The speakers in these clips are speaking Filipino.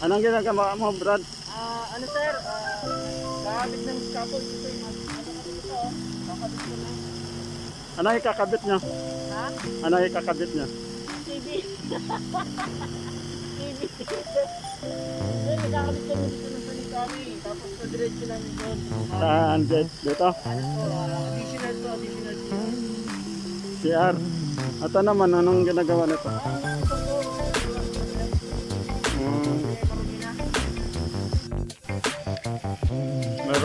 Anong ginagawa mo, Brad? Ah, ano sir? Ah, gamit ng scaffold dito yung mas ito. Kakabit ko na. Ano ikakabit niya? Ha? Ano ikakabit niya? TV. TV. Then, nagkakabit kami dito ng salikami. Tapos, pa-diretso namin doon. Saan? Dito? Ah, additional to, additional to. CR. At ano naman, anong ginagawa nito? Ah,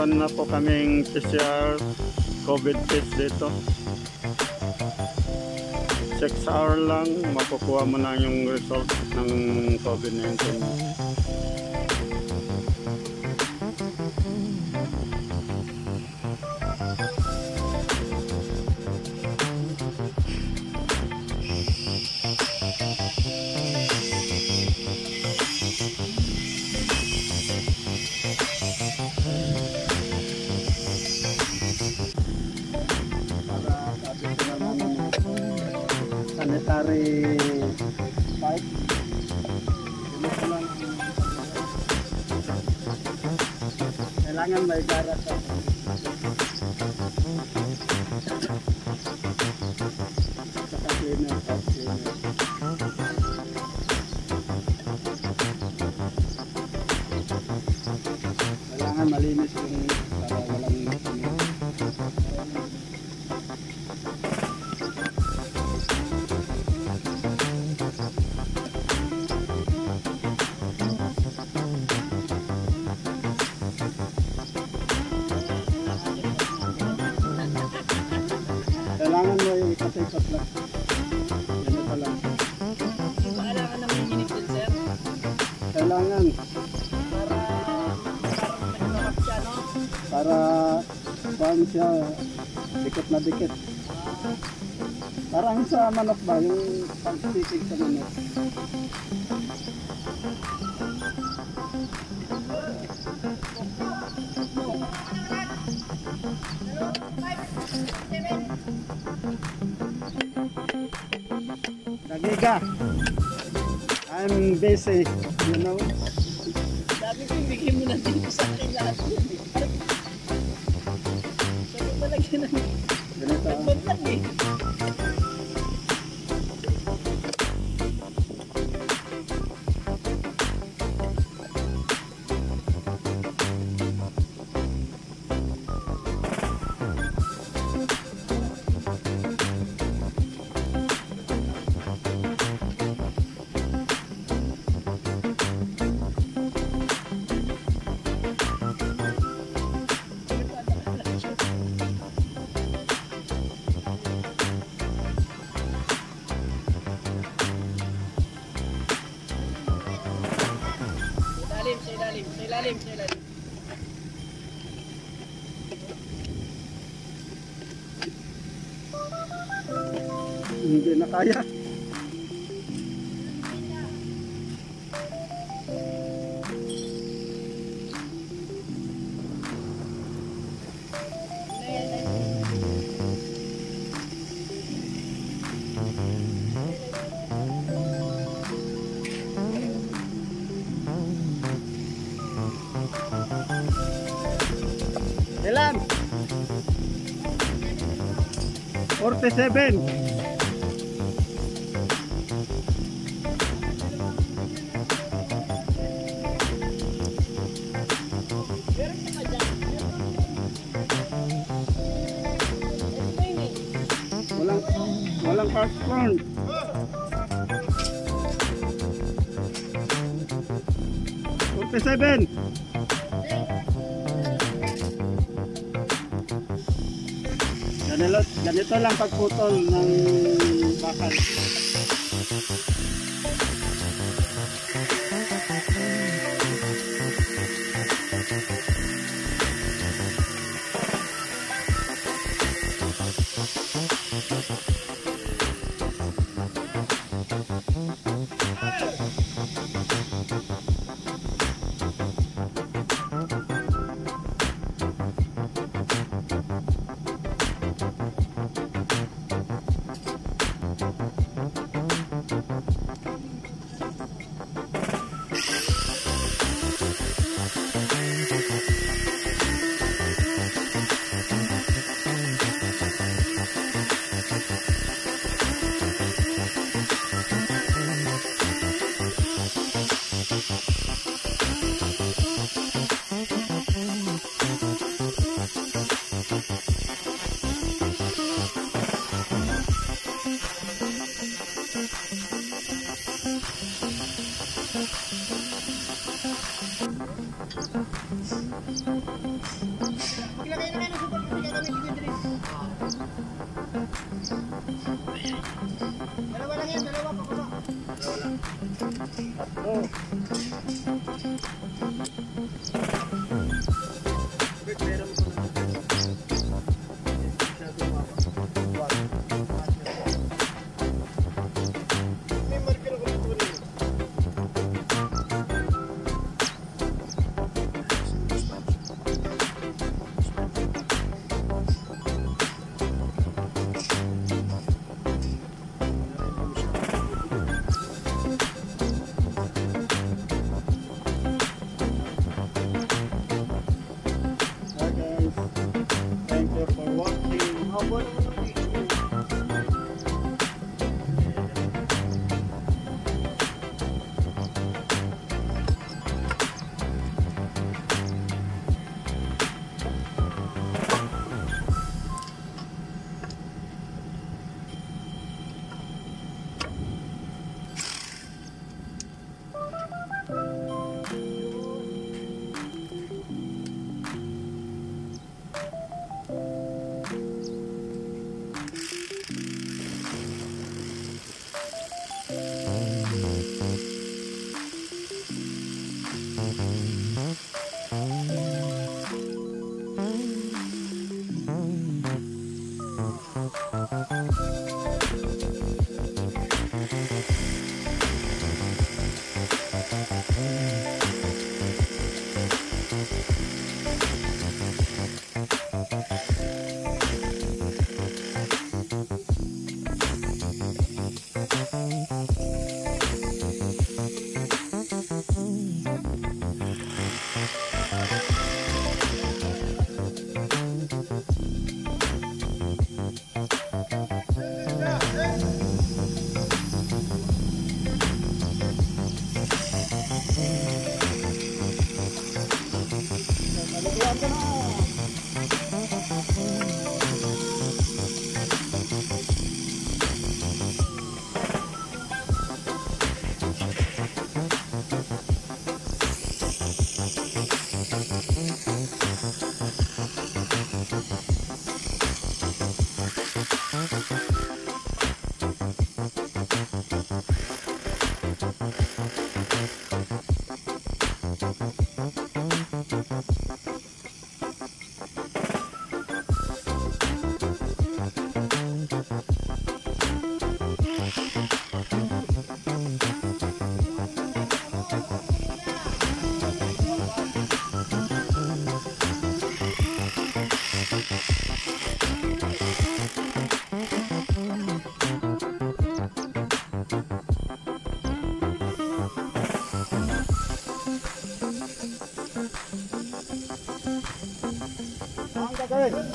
meron na po kaming PCR COVID test dito. 6 hour lang, makukuha mo na yung result ng COVID-19. Sanitary pipe. Kailangan may garas yung. Ganito lang. Hindi ba kailangan na may minute dun, sir? Kailangan Para, nagkakap siya, no? para paan siya dikit na dikit. Parang sa manok ba, yung pagsitig sa manok. Nagiga. I'm busy, you know. Sabi ko, bigyan mo na dito sa akin lahat yun, eh. Sabi ko lagyan ng Ganito. nagbablog, eh. Ilalim, sa ilalim. Hindi na kaya. 47. Meron ka ba dyan? Explain it. Walang walang passport. Forty-seven. Ganito, lang pagputol ng bakal. what? Ang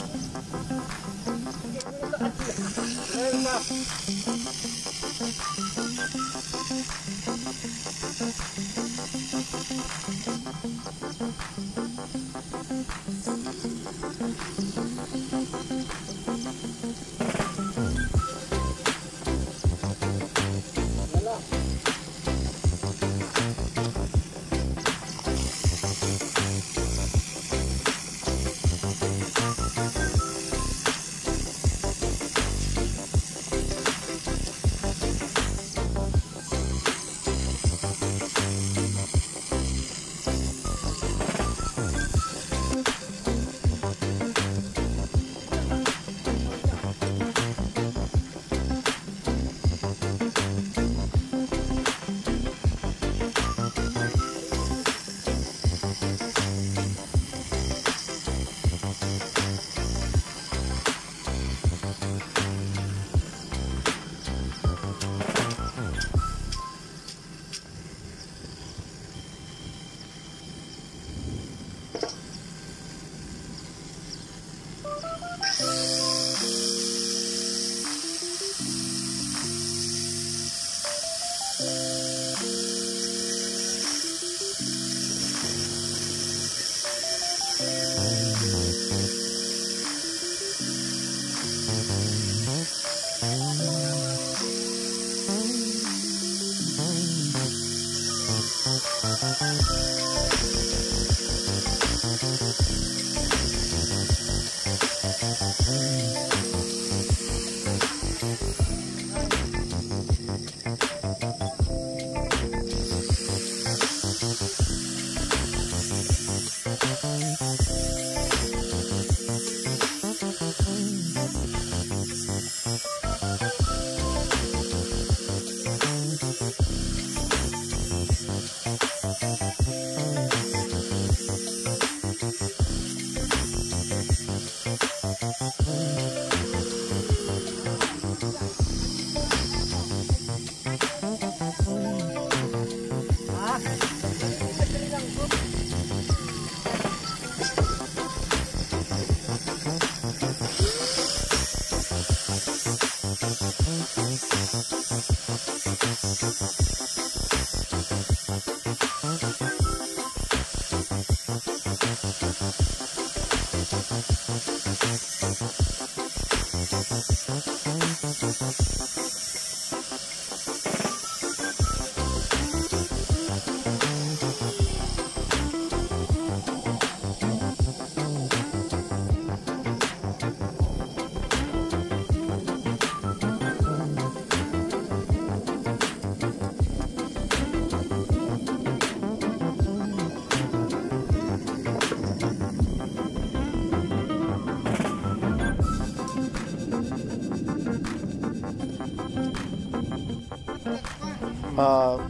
Ah,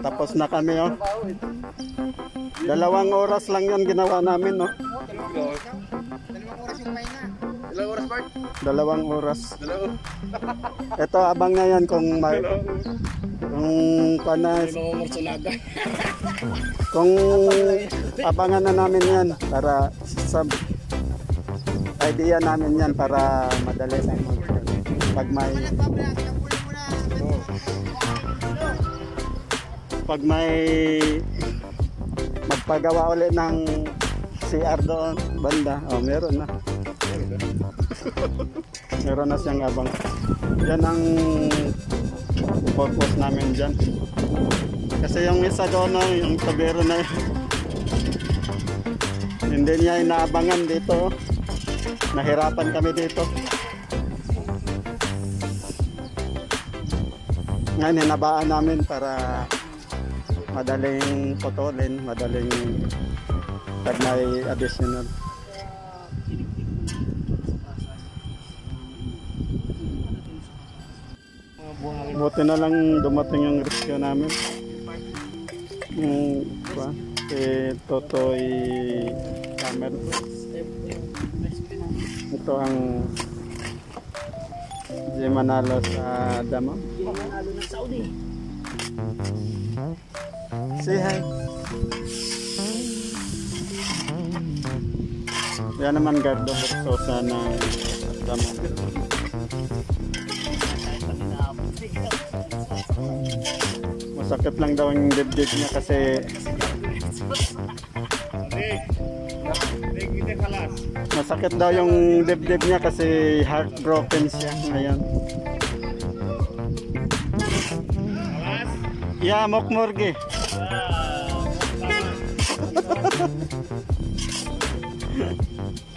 tapos na kami oh. Dalawang oras lang yan ginawa namin oh. Dalawang oras yung pahinga. Dalawang oras, Bart? Dalawang oras. Dalawang. Ito abang na yan kung may kung laga. kung abangan na namin yan para sa idea namin yan para madali sa pag may pag may magpagawa ulit ng CR doon banda. Oh meron na. Meron na siyang abang. Yan ang purpose namin dyan. Kasi yung isa doon no, yung tabero na yun, hindi niya inaabangan dito. Nahirapan kami dito. Ngayon hinabaan namin para madaling putulin madaling pag may additional. Buti na lang dumating yung rescue namin. Yung ba si Totoy Camel. Ito ang di manalo sa damo. Panalo ng Saudi. Say hi. Yan naman Gardo Versosa na damo masakit lang daw yung dibdib niya kasi masakit daw yung dibdib niya kasi heartbroken siya. Ngayon yeah mokmorgi Yeah.